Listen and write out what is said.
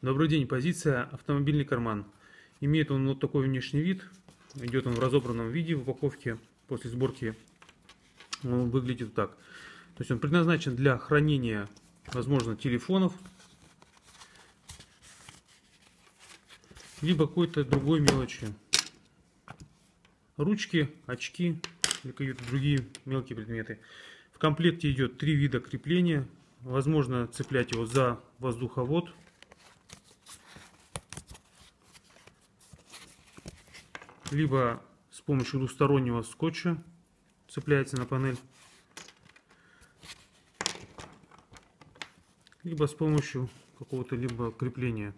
Добрый день, позиция автомобильный карман. Имеет он вот такой внешний вид. Идет он в разобранном виде в упаковке. После сборки он выглядит так. То есть он предназначен для хранения, возможно, телефонов, либо какой-то другой мелочи. Ручки, очки или какие-то другие мелкие предметы. В комплекте идет три вида крепления. Возможно цеплять его за воздуховод либо с помощью двустороннего скотча цепляется на панель, либо с помощью какого-то либо крепления